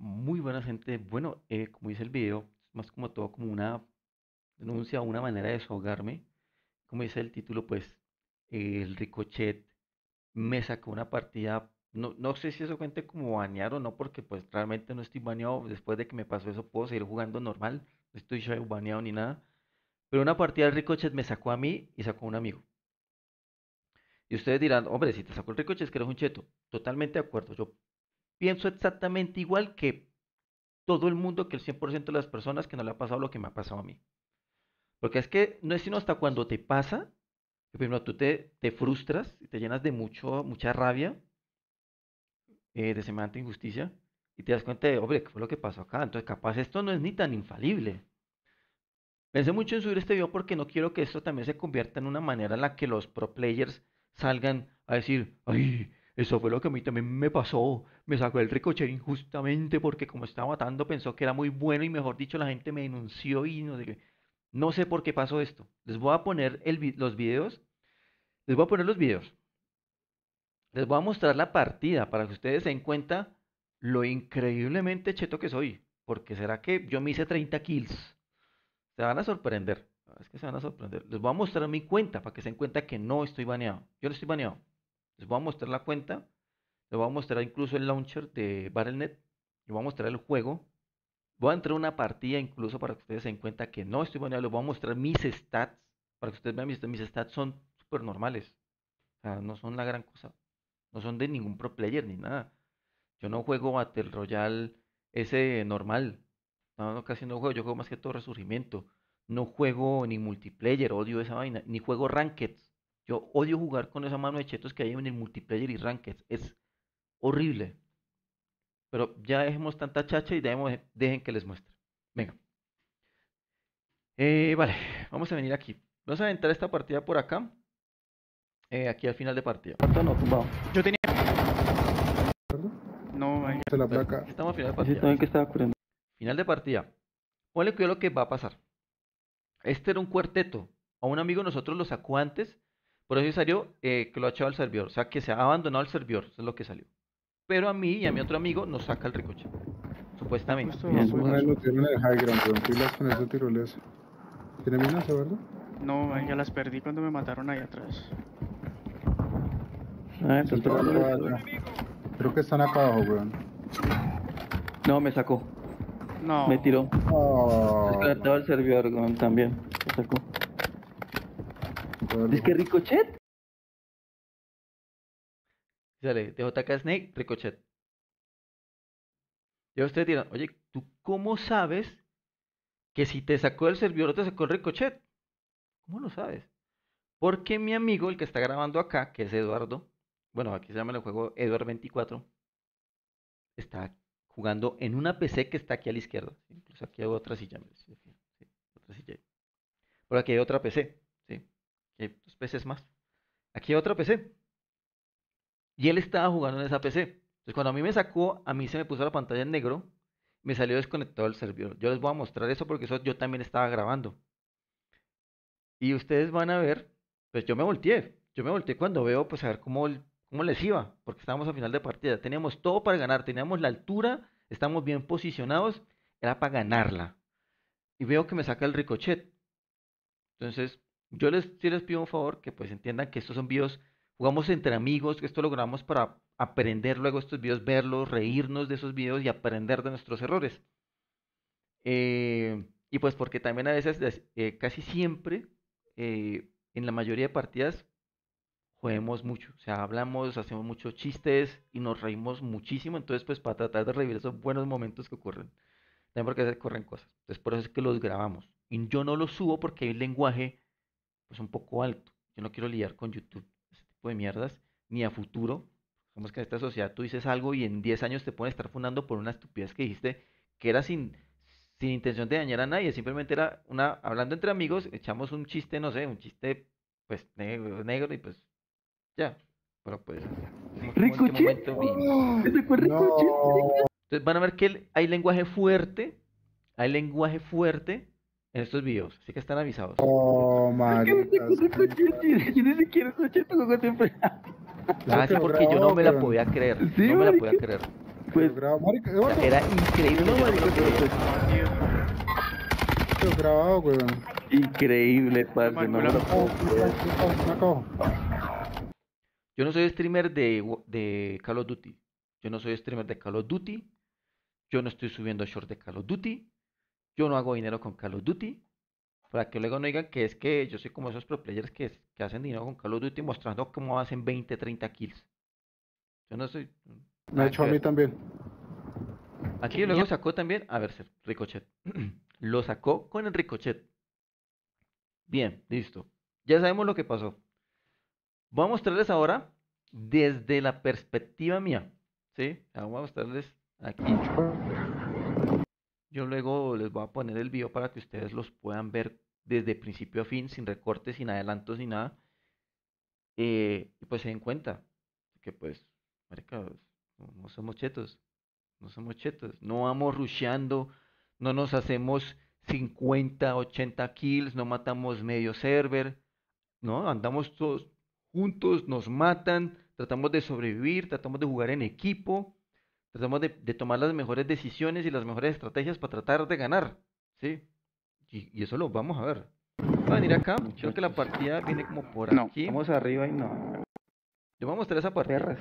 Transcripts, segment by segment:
Muy buena gente. Bueno, eh, como dice el video, más como todo como una denuncia, una manera de desahogarme. Como dice el título, pues eh, el Ricochet me sacó una partida. No, no sé si eso cuente como banear o no, porque pues realmente no estoy baneado. Después de que me pasó eso, puedo seguir jugando normal. No estoy baneado ni nada. Pero una partida del Ricochet me sacó a mí y sacó a un amigo. Y ustedes dirán, hombre, si te sacó el Ricochet es que eres un cheto. Totalmente de acuerdo. Yo pienso exactamente igual que todo el mundo, que el 100% de las personas que no le ha pasado lo que me ha pasado a mí. Porque es que no es sino hasta cuando te pasa, que primero tú te, te frustras y te llenas de mucho, mucha rabia, eh, de semejante injusticia, y te das cuenta de, hombre, ¿qué fue lo que pasó acá? Entonces, capaz esto no es ni tan infalible. Pensé mucho en subir este video porque no quiero que esto también se convierta en una manera en la que los pro players salgan a decir, ay, eso fue lo que a mí también me pasó, me sacó el ricochet injustamente porque como estaba matando pensó que era muy bueno y mejor dicho la gente me denunció y no sé No sé por qué pasó esto. Les voy a poner los videos, les voy a poner los videos. Les voy a mostrar la partida para que ustedes se den cuenta lo increíblemente cheto que soy. Porque será que yo me hice 30 kills. Se van a sorprender. Es que se van a sorprender. Les voy a mostrar mi cuenta para que se den cuenta que no estoy baneado. Yo no estoy baneado. Les voy a mostrar la cuenta. Les voy a mostrar incluso el launcher de Battle.net. Les voy a mostrar el juego. Voy a entrar una partida incluso para que ustedes se den cuenta que no estoy baneado. Les voy a mostrar mis stats. Para que ustedes vean mis, mis stats son súper normales. O sea, no son la gran cosa. No son de ningún pro player ni nada. Yo no juego Battle Royale ese normal. No, casi no juego. Yo juego más que todo Resurgimiento. No juego ni multiplayer. Odio esa vaina. Ni juego Rankeds. Yo odio jugar con esa mano de chetos que hay en el multiplayer y Rankeds. Es horrible. Pero ya dejemos tanta chacha y dejen que les muestre. Venga. Eh, vale, vamos a venir aquí. Vamos a entrar esta partida por acá. Eh, aquí al final de partida. No, tumbado. Yo tenía. No, la placa. Estamos a final de partida. que estaba Final de partida. Ponle cuidado lo que va a pasar. Este era un cuarteto. A un amigo nosotros lo sacó antes. Por eso salió eh, que lo ha echado al servidor. O sea, que se ha abandonado el servidor. Eso es lo que salió. Pero a mí y a mi otro amigo nos saca el ricochet. Supuestamente. Una vez lo tienen en el high ground, pero pilas con ese tirolesa. ¿Tiene minas, verdad? No, ya las perdí cuando me mataron ahí atrás. Ah, Creo que están acá abajo, weón. No, me sacó. No. Me tiró. Oh. Descartaba el servidor weón, también. Me sacó. Es que Ricochet. Sale, TJK Snake, Ricochet. Y ustedes dirán, oye, ¿tú cómo sabes que si te sacó el servidor te sacó el Ricochet? ¿Cómo lo sabes? Porque mi amigo, el que está grabando acá, que es Eduardo, bueno, aquí se llama el juego Eduard24, está jugando en una PC que está aquí a la izquierda. Incluso aquí hay otra silla. Sí, otra silla. Por aquí hay otra PC. Hay dos PCs más. Aquí hay otra PC. Y él estaba jugando en esa PC. Entonces cuando a mí me sacó, a mí se me puso la pantalla en negro. Me salió desconectado el servidor. Yo les voy a mostrar eso porque eso yo también estaba grabando. Y ustedes van a ver, pues yo me volteé. Yo me volteé cuando veo, pues a ver cómo cómo les iba, porque estábamos a final de partida. Teníamos todo para ganar, teníamos la altura, estamos bien posicionados, era para ganarla. Y veo que me saca el ricochet. Entonces, yo les, sí les pido un favor que pues entiendan que estos son videos, jugamos entre amigos, que esto lo grabamos para aprender luego estos videos, verlos, reírnos de esos videos y aprender de nuestros errores. Eh, y pues porque también a veces, eh, casi siempre, eh, en la mayoría de partidas, juguemos mucho, o sea, hablamos, hacemos muchos chistes y nos reímos muchísimo, entonces pues para tratar de revivir esos buenos momentos que ocurren, también porque se ocurren cosas, entonces por eso es que los grabamos, y yo no los subo porque hay un lenguaje pues un poco alto, yo no quiero lidiar con YouTube, ese tipo de mierdas, ni a futuro, somos que en esta sociedad tú dices algo y en 10 años te pueden estar fundando por una estupidez que dijiste que era sin, sin intención de dañar a nadie, simplemente era una, hablando entre amigos, echamos un chiste, no sé, un chiste pues negro, negro y pues ya. Pero pues. Fue Ricochet. Entonces van a ver que hay lenguaje fuerte. Hay lenguaje fuerte en estos videos. Así que están avisados. Oh, madre. Yo ni siquiera escuché tu juego siempre. Ah, sí, porque yo no me la podía creer. no me la podía creer. Pues, marica, O sea, era increíble. no, no marica, pero pues, grabado, weón. increíble, parce. No me lo puedo creer. Me acabo. Yo no soy streamer de, de Call of Duty. Yo no soy streamer de Call of Duty. Yo no estoy subiendo short de Call of Duty. Yo no hago dinero con Call of Duty. Para que luego no digan que es que yo soy como esos pro players que, que hacen dinero con Call of Duty mostrando cómo hacen 20, 30 kills. Yo no soy. Me nada ha hecho a mí también. Aquí luego sacó también, a ver, Ricochet. Lo sacó con el Ricochet. Bien, listo. Ya sabemos lo que pasó. Voy a mostrarles ahora desde la perspectiva mía. ¿Sí? Vamos a mostrarles aquí. Yo luego les voy a poner el video para que ustedes los puedan ver desde principio a fin, sin recortes, sin adelantos, sin nada. Eh, y pues se den cuenta que pues, marica, no, somos chetos. No somos chetos. No vamos rusheando. No nos hacemos 50, 80 kills. No matamos medio server. No, andamos todos juntos. Nos matan. Tratamos de sobrevivir. Tratamos de jugar en equipo. Tratamos de, de tomar las mejores decisiones y las mejores estrategias para tratar de ganar. ¿Sí? Y, y eso lo vamos a ver. Va a venir acá. Creo que la partida viene como por No, aquí. Vamos arriba y no. Yo voy a mostrar esa partida.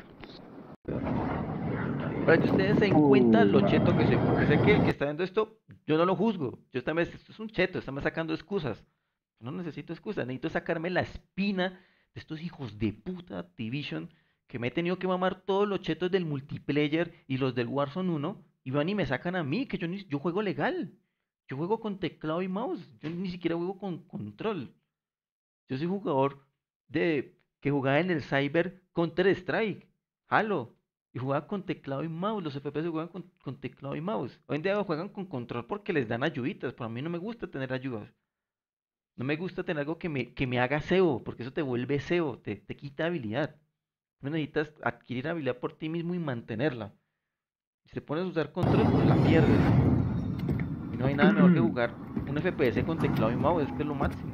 Para que ustedes se den cuenta lo Uh, cheto que soy, porque sé que el que está viendo esto, yo no lo juzgo. Yo también, esto es un cheto, estamos sacando excusas. No necesito excusas, necesito sacarme la espina de estos hijos de puta Activision que me he tenido que mamar todos los chetos del multiplayer y los del Warzone 1 y van y me sacan a mí, que yo, ni, yo juego legal. Yo juego con teclado y mouse, yo ni siquiera juego con control. Yo soy jugador de que jugaba en el Cyber Counter Strike, Halo, y jugaba con teclado y mouse. Los FPS juegan con, con teclado y mouse. Hoy en día juegan con control porque les dan ayuditas, pero a mí no me gusta tener ayudas. No me gusta tener algo que me, que me haga SEO, porque eso te vuelve SEO, te, te quita habilidad. No necesitas adquirir habilidad por ti mismo y mantenerla. Si te pones a usar control, pues la pierdes. Y no hay nada mejor que jugar un FPS con teclado y mouse, es que es lo máximo.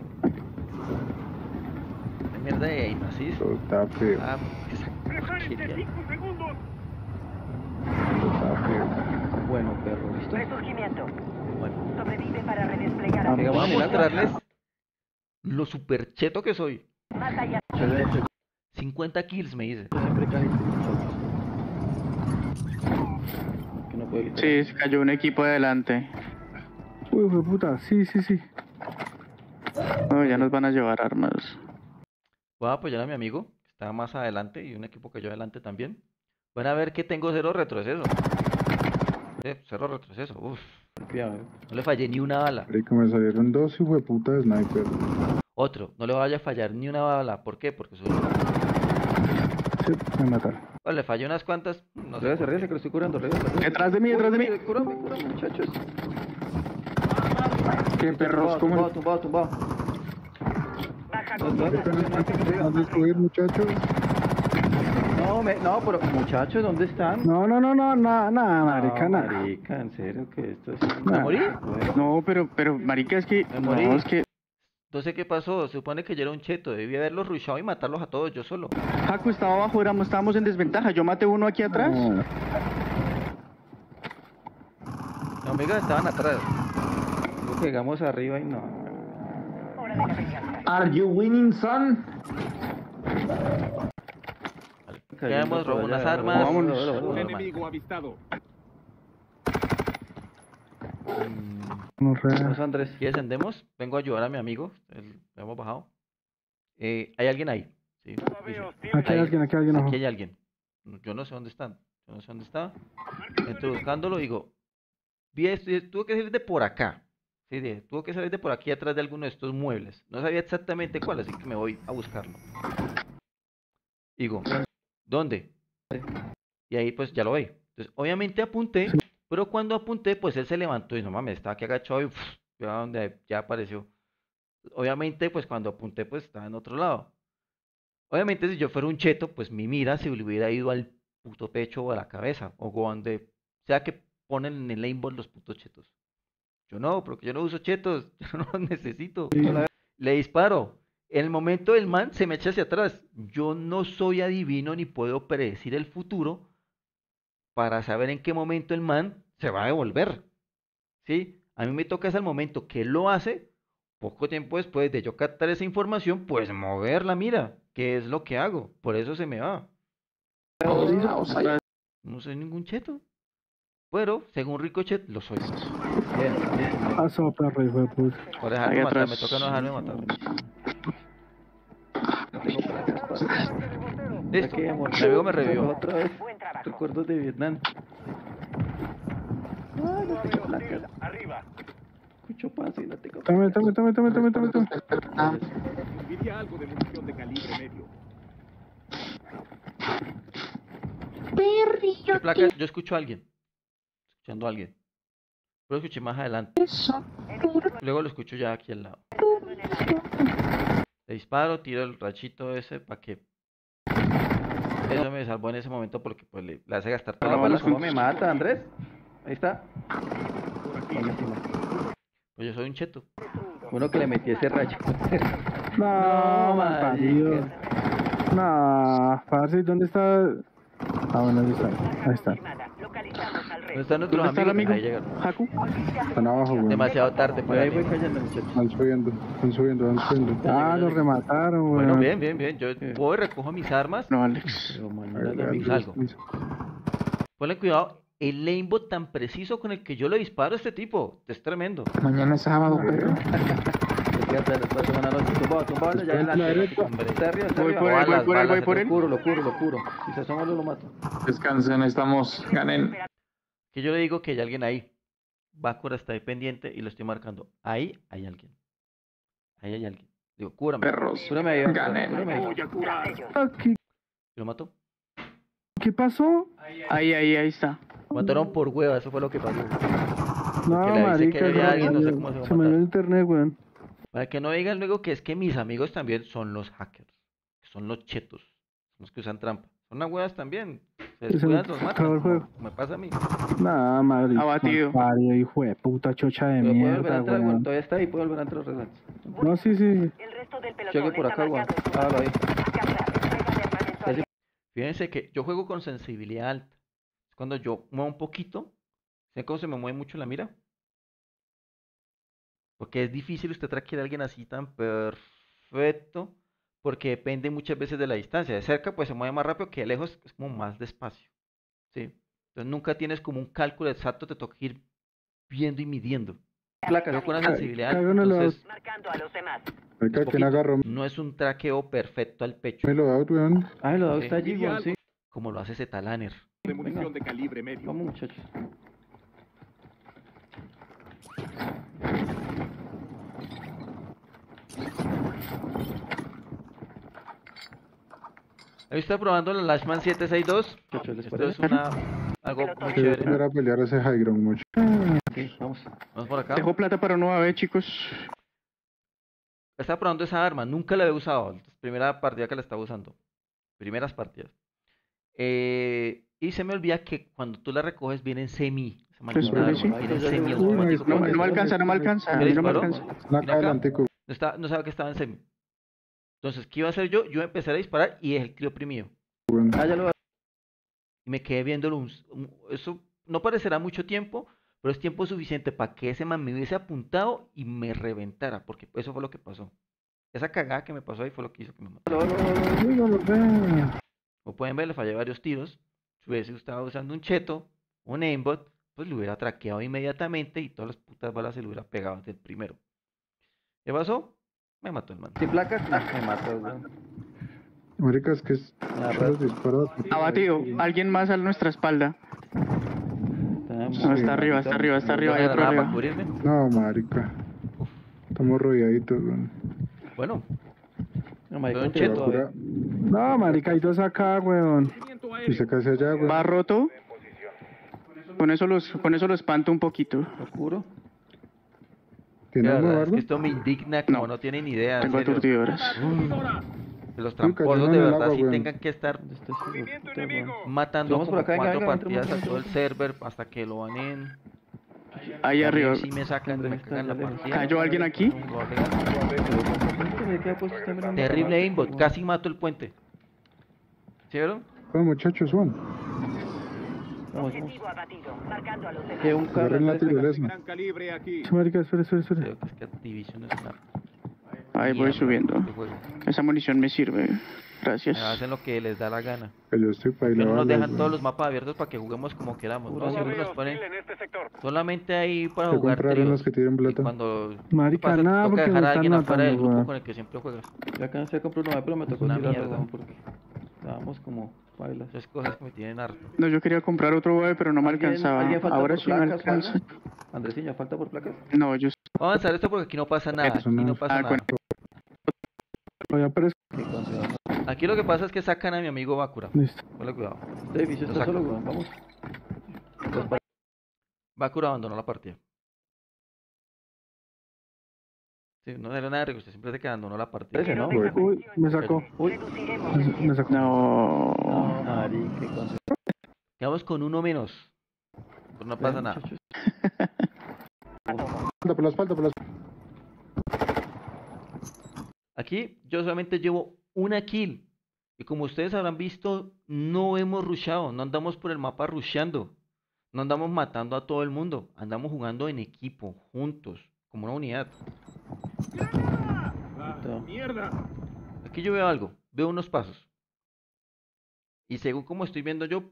Esta mierda de aim assist. Eso está feo. Ah, esa porquería. Eso está feo. Bueno, perro, ¿listo? Resurgimiento. Bueno, Sobrevive para redesplegar. A Vamos a mostrarles lo super cheto que soy. Batalla. Excelente. 50 kills me dice. Siempre casi Que no puede quitar. Sí, se cayó un equipo de adelante. Uy, fue puta. Sí, sí, sí. No, ya nos van a llevar armas. Voy a apoyar a mi amigo, que está más adelante, y un equipo que yo adelante también. Van a ver que tengo cero retroceso. Eh, cero retroceso, uff. Eh. No le fallé ni una bala. Me salieron dos hijo de puta de sniper. Otro, no le vaya a fallar ni una bala. ¿Por qué? Porque soy... Sí, me mataron. le fallé unas cuantas. No sé regrese, que lo estoy curando. Detrás de mí, detrás de mí. Uy, Cúrame, cúrame, muchachos. ¿Qué perros? ¿Cómo? Tumbado, tumbado, tumbado. Baja ¿Dónde, dónde, dónde, dónde, dónde, ¿Dónde estoy, muchachos? No, me, no, pero muchachos, ¿dónde están? No, no, no, no, nada, nada, marica, no, nada. marica, en serio que esto es... ¿Me morí? No, pero, pero, marica, es que, Me morí. no, es que, Entonces, ¿qué pasó? Se supone que yo era un cheto. Debí haberlos rushado y matarlos a todos yo solo. Jaco estaba abajo, éramos, estábamos en desventaja. Yo maté uno aquí atrás. No, Mis amigas estaban atrás. Llegamos arriba y no. Are you winning, son? Quedamos, robo unas allá, armas. Vámonos. Un enemigo avistado. Mm, no, Vamos, Andrés. ¿Aquí descendemos? Vengo a ayudar a mi amigo. el- lo hemos bajado. Eh, ¿Hay alguien ahí? Sí. Aquí hay alguien, aquí hay alguien. Aquí hay alguien. Yo no sé dónde están. Yo no sé dónde está. Entro buscándolo y digo, vi esto y tuvo que salir de por acá. Sí, dije, tuvo que salir de por aquí atrás de alguno de estos muebles. No sabía exactamente cuál, así que me voy a buscarlo. Digo, ¿dónde? Y ahí pues ya lo ve. Entonces, obviamente apunté, pero cuando apunté, pues él se levantó y no mames, estaba aquí agachado y ya donde ya apareció. Obviamente, pues cuando apunté, pues estaba en otro lado. Obviamente, si yo fuera un cheto, pues mi mira se le hubiera ido al puto pecho o a la cabeza, o donde sea que ponen en el aimbot los putos chetos. Yo no, porque yo no uso chetos, yo no los necesito. Le disparo. En el momento del man se me echa hacia atrás. Yo no soy adivino ni puedo predecir el futuro, para saber en qué momento el man se va a devolver. ¿Sí? A mí me toca es al momento que él lo hace, poco tiempo después de yo captar esa información, pues mover la mira, que es lo que hago. Por eso se me va. No soy ningún cheto. Pero, según Ricochet, lo soy. Bien, listo. Paso, perro, hijo de puta. Por dejarme matar, me toca no dejarme matar. Listo. Mi amigo me revivió. Otra vez. Recuerdos de Vietnam. Ay, no tengo placas. Arriba. Escucho paz y no tengo Tome, tome, tome, tome, tome, tome, tome. Envidia algo de munición de calibre medio. ¿Qué placa? Yo escucho a alguien. Escuchando a alguien. Pero lo escuché más adelante. Luego lo escucho ya aquí al lado. Le disparo, tiro el rachito ese para que. Eso me salvó en ese momento porque pues le, le hace gastar toda la Hola, bala. ¿Cómo me mata, Andrés? Ahí está. Pues yo soy un cheto. Uno que le metí ese rayo. No, No, parido. No, parce, ¿dónde está? Ah, bueno, ahí está. Ahí está. ¿Dónde están nuestros ¿Dónde amigos? amigo? Ahí llegaron. Haku. Están abajo, weón. Demasiado tarde para ahí voy cayendo, muchachos. Van subiendo, van subiendo, van subiendo. Ah, los remataron, weón. Bueno, bien, bien, bien. Yo voy y recojo mis armas. No, Alex. Salgo. Ponle cuidado. El aimbot tan preciso con el que yo le disparo a este tipo. Es tremendo. Mañana es sábado, perro. Voy por él, voy por él, voy por Lo él. curo, lo curo, lo curo. Si se asoma, lo mato. Descansen, estamos. Ganen. Que yo le digo que hay alguien ahí. Bakura está ahí pendiente y lo estoy marcando. Ahí hay alguien. Ahí hay alguien. Digo, cúrame. Perros. Cúrame ahí, Ganen. cúrame ahí. Voy a curar. ¿Qué, ¿Lo mató? ¿Qué pasó? Ahí, ahí, ahí está. Mataron por hueva, eso fue lo que pasó. No, que marica, había no, alguien, no sé cómo se va a se me matar. dio el internet, weón. Para que no digan luego que es que mis amigos también son los hackers. que Son los chetos. Son los que usan trampa. Son las huevas también. Se descuidan, los matan. como Me pasa a mí. Nah, madre. Abatido. Mario, hijo de puta chocha de Pero puede volver a mierda, entrar, weón. todavía está ahí, puede volver a entrar, relax. No, sí, sí. El resto del pelotón Llegue por acá, weón. Hágalo ahí. Fíjense que yo juego con sensibilidad alta. Es cuando yo muevo un poquito. ¿Saben cómo se me mueve mucho la mira? Porque es difícil usted traquear a alguien así tan perfecto. Porque depende muchas veces de la distancia. De cerca pues se mueve más rápido que de lejos es como más despacio. ¿Sí? Entonces nunca tienes como un cálculo exacto, te toca ir viendo y midiendo. Placas. Yo con la sensibilidad entonces Marcando a los demás. Marica, ¿quién poquito. agarró? no es un traqueo perfecto al pecho, Me lo da, weón. Ah, lo Ok. está allí, weón, sí. como lo hace Zetalanner. De munición de calibre medio. Vamos, muchachos. Ahí está probando la Lashman 762. Muchachos, ¿les Esto es una, algo muy Pelotón. Quiero chévere. volver a pelear ese high ground mucho. Ok, vamos. Vamos por acá. Dejo plata para uno a ver, chicos. Estaba probando esa arma, nunca la había usado. Primera partida que la estaba usando. Primeras partidas. Eh, y se me olvida que cuando tú la recoges viene en semi. Pues, sí. arma, viene en semi. No, no me alcanza, no me alcanza. No me alcanza. No, no sabía que estaba en semi. Entonces, ¿qué iba a hacer yo? Yo empecé a disparar y dejé el tiro oprimido. Ah, ya lo Y me quedé viéndolo. un- un- eso no parecerá mucho tiempo, pero es tiempo suficiente para que ese man me hubiese apuntado y me reventara. Porque eso fue lo que pasó. Esa cagada que me pasó ahí fue lo que hizo que me ve. Como pueden ver, le fallé varios tiros. Si hubiese estado usando un cheto, un aimbot, pues lo hubiera traqueado inmediatamente y todas las putas balas se le hubiera pegado desde el primero. ¿Qué pasó? Me mató el man. Sin placas, ah, me mató, weón. Marica, es que es... Ah, yo los disparo. Abatido. Alguien más a nuestra espalda. No, está arriba, está arriba, está arriba. Hay ¿No otro arriba. marica. Estamos rodeaditos, weón. Bueno, No, marica, Cheto, No, marica, hay dos acá, weón. Y se casi allá, weón. Va roto. Con eso, los, con eso lo espanto un poquito. Lo curo. de ¿Tienes verdad, es que esto me indigna como no, No. tienen idea. en Tengo aturdidoras. Que los tramposos de verdad sí weón. tengan que estar matando por acá, cuatro venga, partidas a todo el server hasta que lo baneen. Ahí arriba. sí me sacan, me cagan la partida. ¿Cayó alguien aquí? Terrible aimbot, casi mato el puente. ¿Sí vieron? Bueno, muchachos, Juan. Vamos, Objetivo abatido. Marcando a los demás. Que un carro. La atrás de- tirolesa. Gran calibre aquí. Marica, espera, espera, espera. Creo que es que Activision es una Ahí voy subiendo. juego. Esa munición me sirve. Gracias. Hacen lo que les da la gana. Pero no nos dejan todos los mapas abiertos para que juguemos como queramos. No, siempre barrio nos ponen en este solamente ahí para jugar compraron los tríos. que tienen Y plata. cuando Marica, nada, porque dejar a alguien afuera del grupo con el que siempre juegas. Ya acá se compró una vez, pero me tocó Una tirarlo, mierda. Estábamos como bailas. Esas cosas que me tienen harto. No, yo quería comprar otro web, pero no me ¿Alguien- alcanzaba. Ahora sí me alcanza. Juana? Andresiña, ¿falta por placas? No, yo Vamos a avanzar esto porque aquí no pasa nada. Aquí no pasa Ah, nada. Aquí lo que pasa es que sacan a mi amigo Bakura. Listo. Ponle cuidado. Este edificio está solo, vamos. Bakura abandonó la partida. Sí, no era nada de usted siempre se que abandonó la partida. Ese, ¿no? Uy, me sacó. Uy, Me, sacó. No. no, qué. Quedamos con uno menos. Pero no pasa nada. Muchachos. Espalda, por la espalda, por la espalda. Aquí yo solamente llevo una kill. Y como ustedes habrán visto, no hemos rushado, no andamos por el mapa rusheando. No andamos matando a todo el mundo. Andamos jugando en equipo, juntos, como una unidad. ¡Mierda! Aquí yo veo algo, veo unos pasos. Y según como estoy viendo yo,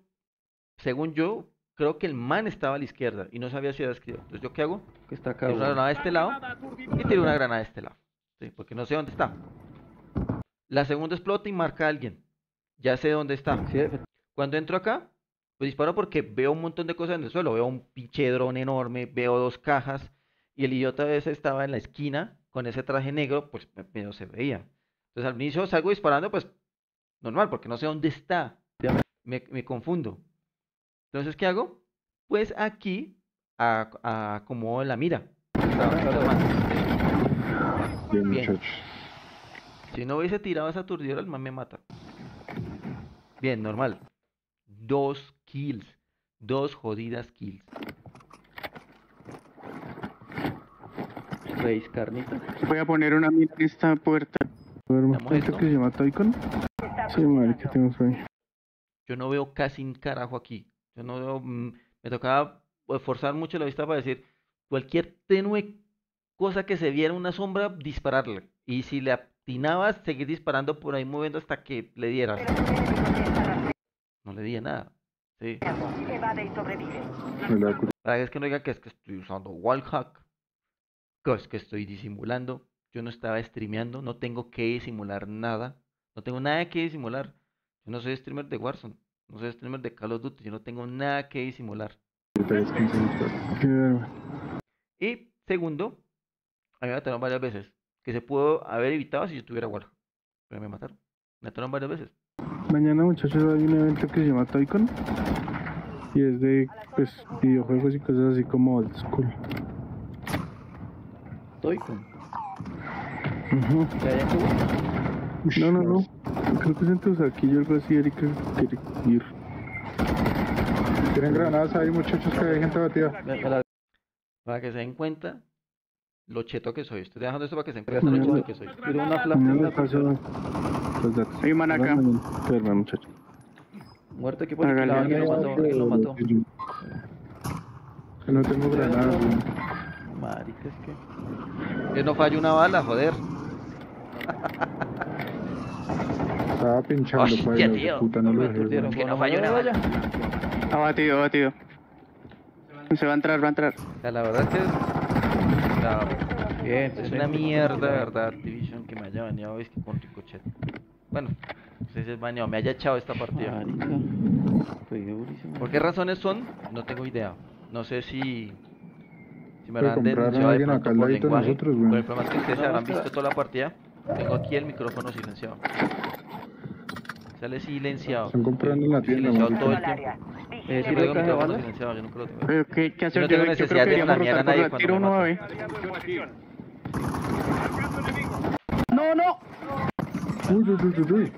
según yo, creo que el man estaba a la izquierda y no sabía si era escrito. Entonces, ¿yo qué hago? Que está acá, Tiro una granada de este lado y tiro una granada de este lado. Sí, porque no sé dónde está. La segunda explota y marca a alguien. Ya sé dónde está. Cuando entro acá, pues disparo porque veo un montón de cosas en el suelo. Veo un pinche dron enorme, veo dos cajas y el idiota ese estaba en la esquina con ese traje negro, pues medio se veía. Entonces al inicio salgo disparando, pues normal, porque no sé dónde está. Me, me confundo. Entonces, ¿qué hago? Pues aquí a- a- acomodo la mira. Bien, Bien. Si no hubiese tirado esa aturdidora, el man me mata. Bien, normal. Dos kills. Dos jodidas kills. Reis carnita. Voy a poner una mina en esta puerta. Duermo. ¿Llamo ¿Esto esto? que se llama Toicon? Sí, marica, funcionando. tengo sueño. Yo no veo casi un carajo aquí. Yo no veo. mm, me tocaba pues, forzar mucho la vista para decir cualquier tenue cosa que se viera una sombra, dispararle. Y si le atinabas, seguir disparando por ahí moviendo hasta que le dieras. No le di nada. Sí. Para que es que no diga que es que estoy usando wallhack, que es que estoy disimulando. Yo no estaba streameando, no tengo que disimular nada. No tengo nada que disimular. Yo no soy streamer de Warzone, no soy streamer de Call of Duty, yo no tengo nada que disimular. ahorita es 15 minutos. Qué duerme. Y segundo, a mí me mataron varias veces, que se pudo haber evitado si yo tuviera wallhack. Pero me mataron. Me mataron varias veces. Mañana, muchachos, hay un evento que se llama Toicon. Y es de, pues, videojuegos y cosas así como old school. Estoy con. Ujú. ¿Ya hay en Cuba? No, no, no. Creo que es en Tusaquillo, algo así, Erika quiere ir. ¿Tienen granadas ahí, muchachos, que hay gente batida? Para que se den cuenta lo cheto que soy. Estoy dejando esto para que se den cuenta lo cheto que soy. Tiro una datos. Hay un man acá. Duerme, muchachos. Muerto equipo Hágale, liquidado. ¿Quién lo mató? ¿Quién lo mató? Que no tengo granadas. Marica, es que. Yo no fallo una bala, joder. Estaba pinchando, Hostia, pues, de tío. puta, no lo dejé, que no bueno, nada. vaya. Abatido, abatido. Se va a entrar, va a entrar. O sea, la verdad es que es, Bien, una mierda, verdad, Activision que me haya baneado es que con Ricochet. Bueno, no sé si es baneado, me haya echado esta partida. Marica. ¿Por qué razones son? No tengo idea. No sé si, si me Puede habrán comprar a denunciado de alguien pronto acá al por ladito de lenguaje. nosotros, güey. Pero el problema es que ustedes No, habrán visto toda la partida. Tengo aquí el micrófono silenciado. Sale silenciado. Están comprando en la tienda, Silenciado todo el tiempo. Eh, ¿sí tengo lo micrófono silenciado, yo nunca lo tengo. Pero, ¿qué, qué hacer? no Yo, tengo necesidad creo de planear a por nadie cuando Tiro me matan. No, no. Uy, uy, uy, uy, uy.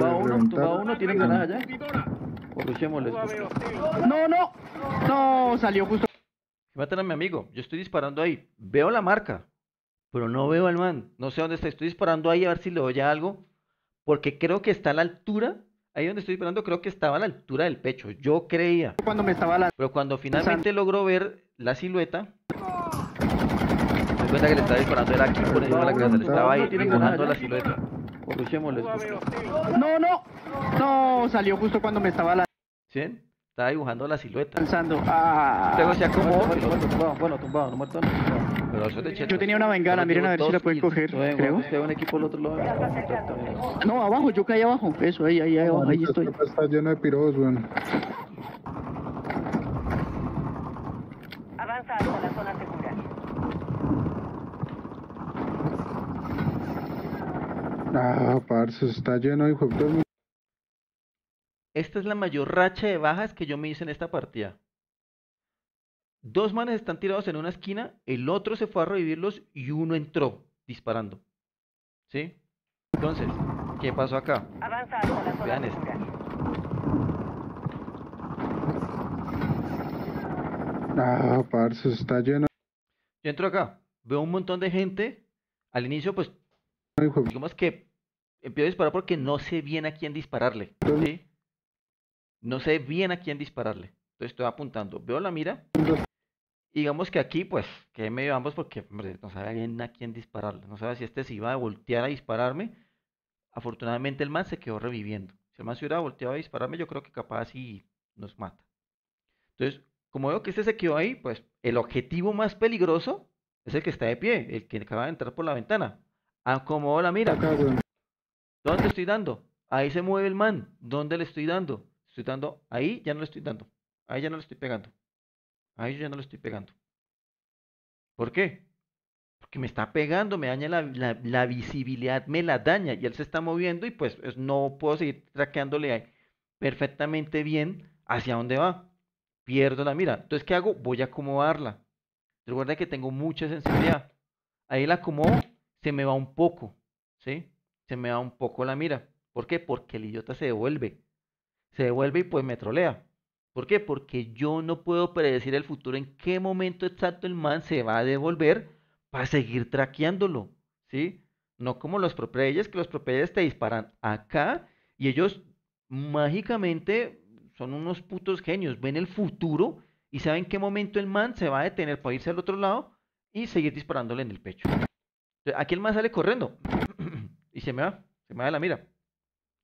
Va uno, va uno, tiene granadas allá. Pues luchémosles. No, no. No, salió justo. Matan a mi amigo. Yo estoy disparando ahí. Veo la marca, pero no veo al man. No sé dónde está. Estoy disparando ahí a ver si le doy a algo. Porque creo que está a la altura ahí donde estoy disparando, creo que estaba a la altura del pecho. Yo creía. Cuando me estaba lanzando. Pero cuando finalmente logró ver la silueta, me di cuenta que le estaba disparando era aquí por encima de la casa. Le estaba ahí dibujando la silueta. Corruchémosles. No, no. No, salió justo cuando me estaba ¿Sí? ven? Estaba dibujando la silueta. lanzando. Ah. Luego se acomodó. Muerto, muerto, tumbado. Bueno, tumbado, no muerto, no. tumbado. Pero eso es de chetos. Yo tenía una bengala, miren a ver si la pueden coger, creo. en un equipo al otro lado. No, abajo, yo caí abajo. Eso, ahí, ahí, ahí, abajo, ahí estoy. esta Está lleno de piros, weón. Avanza hacia la zona segura. Ah, parce, está lleno de de Esta es la mayor racha de bajas que yo me hice en esta partida. Dos manes están tirados en una esquina, el otro se fue a revivirlos y uno entró disparando. ¿Sí? Entonces, ¿qué pasó acá? Avanza hacia la zona Vean esto. Ah, parce, está lleno Yo entro acá, veo un montón de gente. Al inicio, pues, digamos que empiezo a disparar porque no sé bien a quién dispararle. ¿Sí? No sé bien a quién dispararle. Entonces estoy apuntando. Veo la mira. y Digamos que aquí, pues, que medio ambos porque hombre, no sabía bien a quién dispararle. No sabía si este se iba a voltear a dispararme. Afortunadamente el man se quedó reviviendo. Si el man se hubiera volteado a dispararme, yo creo que capaz sí nos mata. Entonces, como veo que este se quedó ahí, pues el objetivo más peligroso es el que está de pie, el que acaba de entrar por la ventana. Acomodo la mira. ¿Dónde estoy dando? Ahí se mueve el man. ¿Dónde le estoy dando? Estoy dando ahí, ya no le estoy dando. Ahí ya no le estoy pegando. Ahí ya no le estoy pegando. ¿Por qué? Porque me está pegando, me daña la, la- visibilidad, me la daña y él se está moviendo y pues es- no puedo seguir traqueándole ahí perfectamente bien hacia dónde va. Pierdo la mira. Entonces, ¿qué hago? Voy a acomodarla. Recuerda que tengo mucha sensibilidad. Ahí la acomodo, se me va un poco, ¿sí? Se me va un poco la mira. ¿Por qué? Porque el idiota se devuelve. Se devuelve y pues me trolea. ¿Por qué? Porque yo no puedo predecir el futuro en qué momento exacto el man se va a devolver para seguir traqueándolo, ¿sí? No como los pro players, que los pro players te disparan acá y ellos mágicamente son unos putos genios, ven el futuro y saben qué momento el man se va a detener para irse al otro lado y seguir disparándole en el pecho. Aquí el man sale corriendo y se me va, se me va de la mira,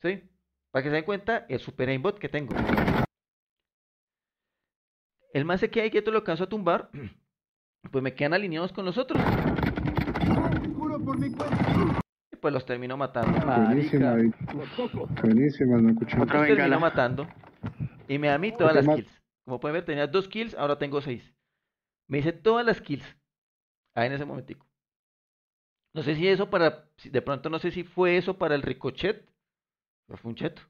¿sí? Para que se den cuenta el super aimbot que tengo. El man se queda ahí quieto, lo alcanzo a tumbar, pues me quedan alineados con los otros. Y pues los termino matando. Buenísima, Marica. ahí. Buenísima, no escuché. Otra Los termino matando. Y me da a mí todas las kills. Como pueden ver, tenía dos kills, ahora tengo seis. Me hice todas las kills. Ahí en ese momentico. No sé si eso para. si de pronto no sé si fue eso para el ricochet. Pero fue un cheto.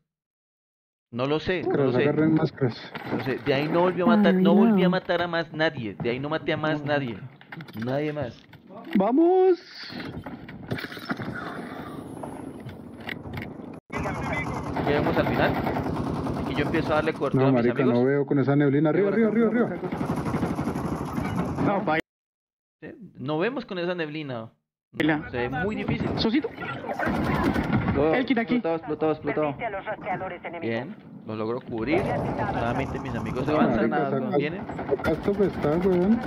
No lo sé, no Que lo sé. no sé. De ahí no volvió a matar, no volví a matar a más nadie. De ahí no maté a más nadie. Nadie más. ¡Vamos! Llegamos al final. Y yo empiezo a darle cobertura No, a mis marica, amigos. no veo con esa neblina. Arriba, arriba, arriba, arriba. No. ¿sí? No vemos con esa neblina. Baila. Se ve muy difícil. Sosito. El aquí. Los rastreadores enemigos. Bien, lo logro cubrir. Nuevamente mis amigos No avanzan. nada, Vienen. Está, weón.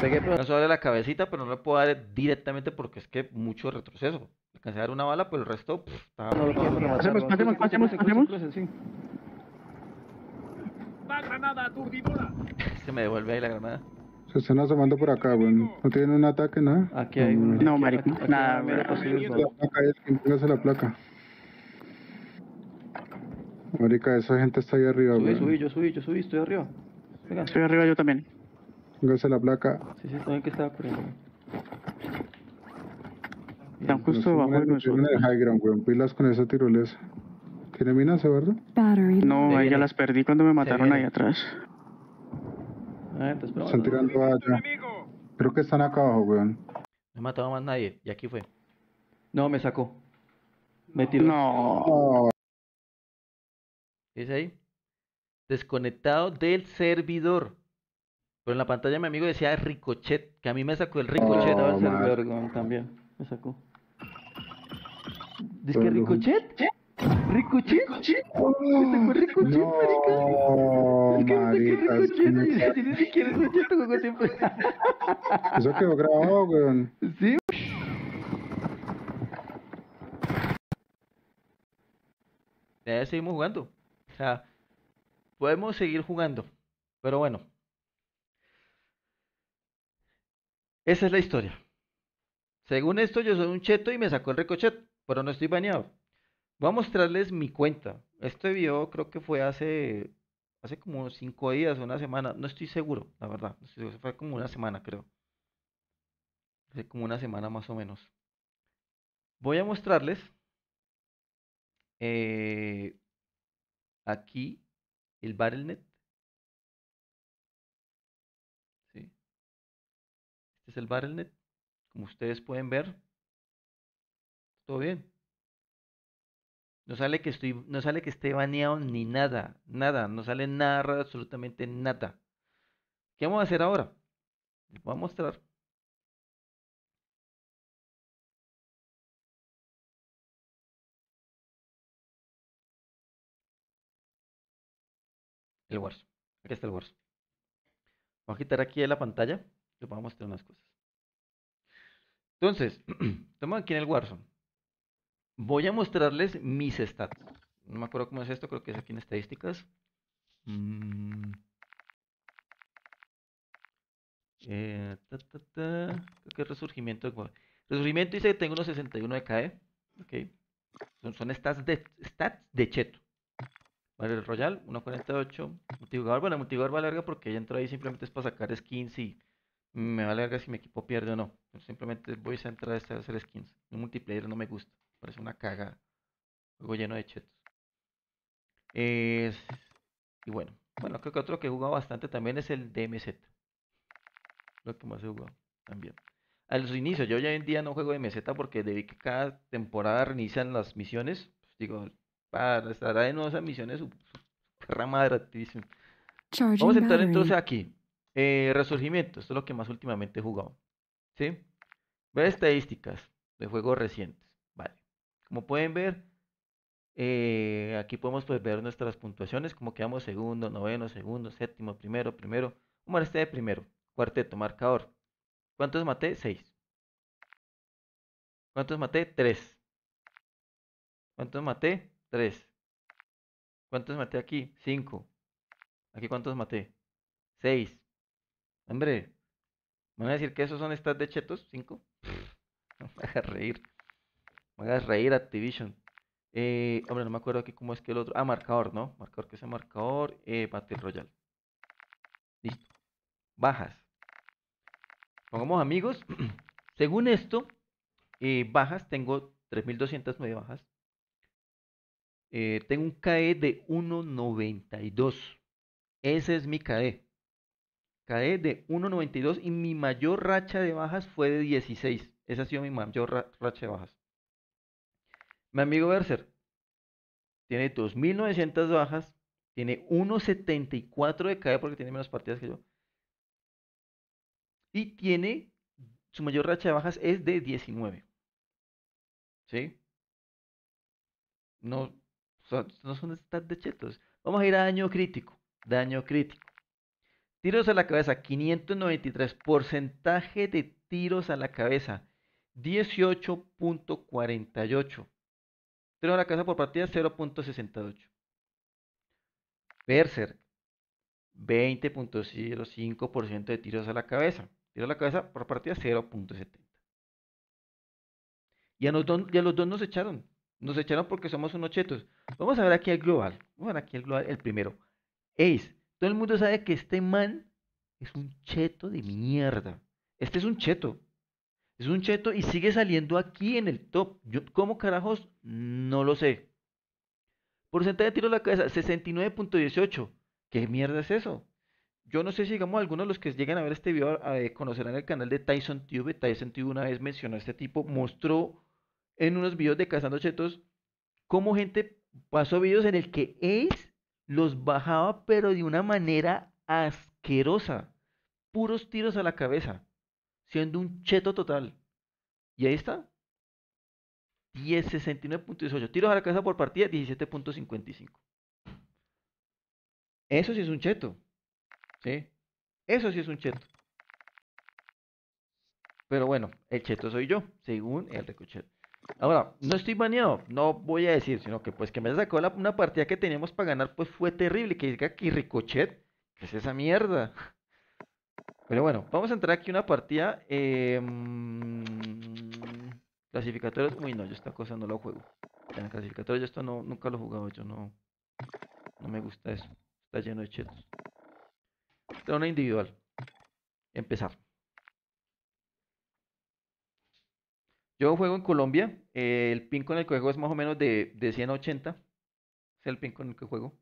Pegué, darle la cabecita, pero no le puedo dar directamente porque es que mucho retroceso. Alcancé a dar una bala, pero el resto pff, estaba no lo quiero rematar. Pasemos, pasemos, pasemos, pasemos. ¡Va granada aturdidora! Se me devuelve ahí la granada. Se están asomando por acá, weón. No tienen un ataque, nada. Aquí hay uno. No, aquí nada, es, póngase la placa. Marica, esa gente está ahí arriba, Subí, weón. subí, yo subí, yo subí, estoy arriba. Venga, Estoy arriba yo también. Póngase la placa. sí, sí, también que estaba corriendo. Están Nos justo debajo de nosotros. el high ground, weón. Pilas con esa tirolesa. ¿Tiene minas, verdad? Battery. No, ahí ya las perdí cuando me mataron ahí atrás. Ah, Están tirando allá. Creo que están acá abajo, weón. No he matado a más nadie. Y aquí fue. No, me sacó. Me tiró. No. ¿Dice ahí? Desconectado del servidor. Pero en la pantalla mi amigo decía ricochet, que a mí me sacó el ricochet. El Oh, servidor, weón, también. Me sacó. ¿Dice que Bueno. Ricochet? ¿Ricochet? ¿Este fue Ricochet, marica? No, Es que no sé qué Ricochet, ni siquiera es Ricochet, juego siempre. Eso quedó grabado, weón. Sí. Ya seguimos jugando. O sea, podemos seguir jugando. Pero bueno. Esa es la historia. Según esto, yo soy un cheto y me sacó el ricochet, pero no estoy bañado. Voy a mostrarles mi cuenta. Este video creo que fue hace, hace como cinco días, una semana. No estoy seguro, la verdad. Fue como una semana, creo. Hace como una semana más o menos. Voy a mostrarles eh, aquí el Battle.net. ¿sí? Este es el Battle.net. Como ustedes pueden ver, todo bien. No sale que estoy, no sale que esté baneado ni nada, nada, no sale nada absolutamente nada. ¿Qué vamos a hacer ahora? Les voy a mostrar. El Warzone. Aquí está el Warzone. Voy a quitar aquí de la pantalla. Les voy a mostrar unas cosas. Entonces, estamos aquí en el Warzone. Voy a mostrarles mis stats. No me acuerdo cómo es esto, creo que es aquí en estadísticas. Mm. Eh. Creo que es resurgimiento. Resurgimiento dice que tengo unos 61 de KE. Ok. Son, stats de, stats de Cheto. Vale, el Royal, 1.48. Multijugador, bueno, multijugador va larga porque ya entro ahí simplemente es para sacar skins y me vale verga si mi equipo pierde o no. Simplemente voy a entrar a hacer skins. Un multiplayer no me gusta. Parece una caga. Juego lleno de chetos. Es- Y bueno. Bueno, creo que otro que he jugado bastante también es el DMZ. Lo que más he jugado también. A los inicios, yo ya hoy en día no juego DMZ porque debido que cada temporada reinician las misiones. Pues digo, para estar de nuevo esas misiones, su, perra madre. Vamos a entrar entonces aquí. Eh, resurgimiento, esto es lo que más últimamente he jugado. ¿Sí? Ver estadísticas de juegos recientes. Como pueden ver, eh, aquí podemos pues, ver nuestras puntuaciones, como quedamos segundo, noveno, segundo, séptimo, primero, primero. Vamos a ver este de primero. Cuarteto, marcador. ¿Cuántos maté? Seis. ¿Cuántos maté? Tres. ¿Cuántos maté? Tres. ¿Cuántos maté aquí? Cinco. ¿Aquí cuántos maté? Seis. Hombre, ¿me van a decir que esos son stats de chetos? ¿Cinco? No me hagas reír. Me hagas reír Activision. Eh, hombre, no me acuerdo aquí cómo es que el otro. Ah, marcador, ¿no? Marcador, que es el marcador? Eh, Battle Royale. Listo. Bajas. Pongamos amigos. Según esto, eh, bajas, tengo 3209 bajas. Eh, tengo un KE de 1.92. Ese es mi KE. KE de 1.92 y mi mayor racha de bajas fue de 16. Esa ha sido mi mayor ra- racha de bajas. Mi amigo Berser tiene 2.900 bajas, tiene 1.74 de KE porque tiene menos partidas que yo. Y tiene, su mayor racha de bajas es de 19. ¿Sí? No, sea, no son stats de chetos. Vamos a ir a daño crítico. Daño crítico. Tiros a la cabeza, 593. Porcentaje de tiros a la cabeza, 18.48. A la cabeza por partida, 0.68. Berserk, 20.05% de tiros a la cabeza. Tiros a la cabeza por partida, 0.70. Y a, los y los dos nos echaron. Nos echaron porque somos unos chetos. Vamos a ver aquí el global. Vamos a ver aquí el global, el primero. Ace. Todo el mundo sabe que este man es un cheto de mierda. Este es un cheto. Es un cheto y sigue saliendo aquí en el top. Yo, ¿Cómo carajos? No lo sé. Porcentaje de tiro a la cabeza, 69.18. ¿Qué mierda es eso? Yo no sé si, digamos, algunos de los que llegan a ver este video eh, conocerán el canal de Tyson Tube. Tyson Tube una vez mencionó a este tipo, mostró en unos videos de Cazando Chetos cómo gente pasó videos en el que Ace los bajaba, pero de una manera asquerosa. Puros tiros a la cabeza, siendo un cheto total. Y ahí está. 10, 69.18. Tiros a la cabeza por partida, 17.55. Eso sí es un cheto. ¿Sí? Eso sí es un cheto. Pero bueno, el cheto soy yo, según el ricochet. Ahora, no estoy baneado, no voy a decir, sino que pues que me sacó la- una partida que teníamos para ganar, pues fue terrible. Que diga que ricochet, ¿qué es esa mierda? Pero bueno, vamos a entrar aquí una partida. Mm, clasificatorios. Uy, no, yo esta cosa no lo juego. En clasificatorios yo esto no, nunca lo he jugado, yo no, no me gusta eso. Está lleno de chetos. Esta es una individual. Empezar. Yo juego en Colombia. eh, el pin con el que juego es más o menos de, de 100 a 80. Es el pin con el que juego.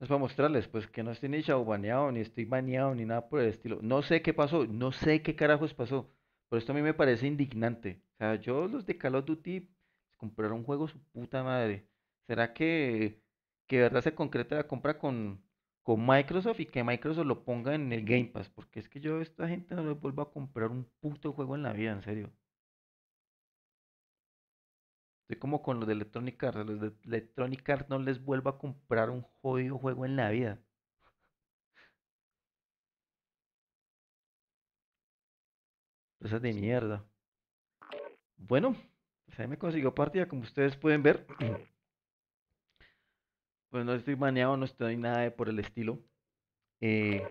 Para mostrarles, pues que no estoy ni chavo baneado, ni estoy baneado, ni nada por el estilo. No sé qué pasó, no sé qué carajos pasó. Por esto a mí me parece indignante. O sea, yo los de Call of Duty compraron un juego su puta madre. ¿Será que, que de verdad se concreta la compra con, con Microsoft y que Microsoft lo ponga en el Game Pass? Porque es que yo a esta gente no les vuelvo a comprar un puto juego en la vida, en serio. Estoy como con los de Electronic Arts. Los de Electronic Arts no les vuelvo a comprar un jodido juego en la vida. Cosas de mierda. Bueno, pues ahí me consiguió partida, como ustedes pueden ver. Pues no estoy baneado, no estoy nada de por el estilo. Eh,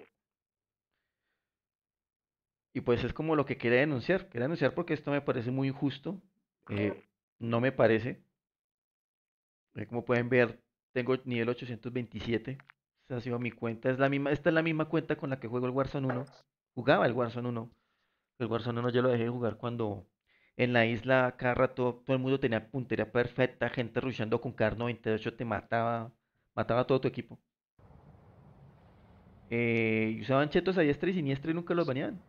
y pues es como lo que quería denunciar. Quería denunciar porque esto me parece muy injusto. eh, no me parece. Eh, como pueden ver, tengo nivel 827. Esa ha sido mi cuenta. Es la misma, esta es la misma cuenta con la que juego el Warzone 1. Jugaba el Warzone 1. El Warzone 1 yo lo dejé de jugar cuando en la isla cada rato todo el mundo tenía puntería perfecta, gente rusheando con Car 98 te mataba, mataba a todo tu equipo. Eh, usaban chetos a diestra y siniestra y nunca los baneaban.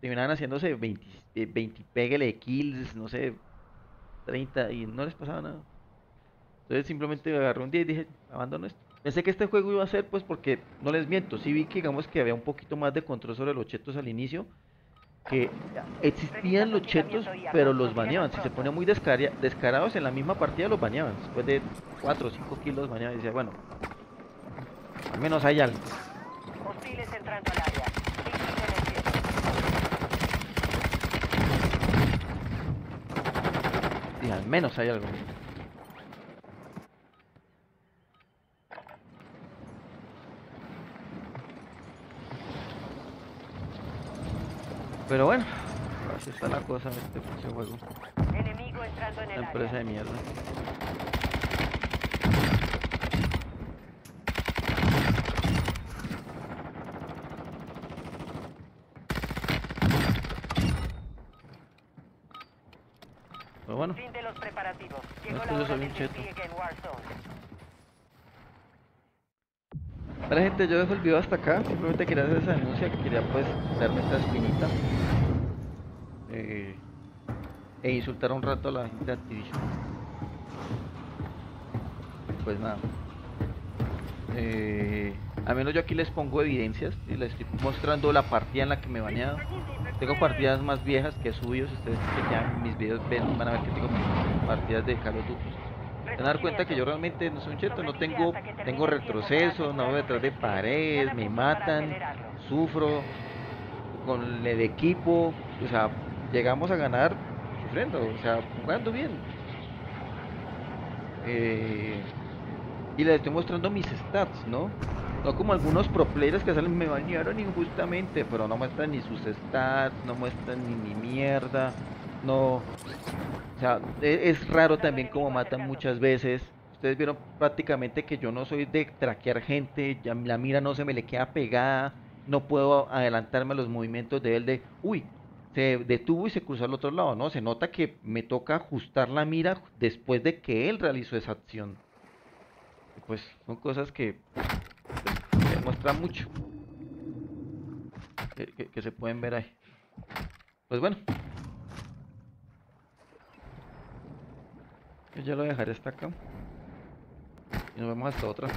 Terminaban haciéndose 20, eh, 20 pégale de kills, no sé, 30 y no les pasaba nada. Entonces simplemente agarré un día y dije, abandono esto. Pensé que este juego iba a ser pues porque, no les miento, sí vi que digamos que había un poquito más de control sobre los chetos al inicio, que existían los chetos, pero los baneaban. Si se ponían muy descarados en la misma partida, los baneaban. Después de 4 o 5 kills los baneaban y decía, bueno, al menos hay algo. Hostiles entrando al área. Y al menos hay algo. Pero bueno, así está la cosa en este juego. Enemigo entrando en el La empresa de mierda. Pero bueno, Fin preparativos. Llegó la que hora soy del un cheto. despliegue en Warzone. Vale gente, yo dejo el video hasta acá, simplemente quería hacer esa denuncia, quería pues darme esta espinita eh, e insultar un rato a la gente de Activision. Pues nada, eh, a menos yo aquí les pongo evidencias y les estoy mostrando la partida en la que me he bañado. Tengo partidas más viejas que suyos, ustedes chequean mis videos ven, van a ver que tengo partidas de Call of van a dar cuenta que yo realmente no soy un cheto, no tengo, tengo retroceso, no voy detrás de paredes, me matan, sufro con el equipo, o sea, llegamos a ganar sufriendo, o sea, jugando bien. Eh, y les estoy mostrando mis stats, ¿no? No como algunos pro players que salen me bañaron injustamente, pero no muestran ni sus stats, no muestran ni mi mierda, no, o sea, e- es raro también como matan muchas veces. Ustedes vieron prácticamente que yo no soy de traquear gente, ya la mira no se me le queda pegada, no puedo adelantarme a los movimientos de él de, uy, se detuvo y se cruzó al otro lado, ¿no? Se nota que me toca ajustar la mira después de que él realizó esa acción. Pues son cosas que pues, demuestran mucho, que se pueden ver ahí. Pues bueno. Yo ya lo dejaré hasta acá. Y nos vemos hasta otra.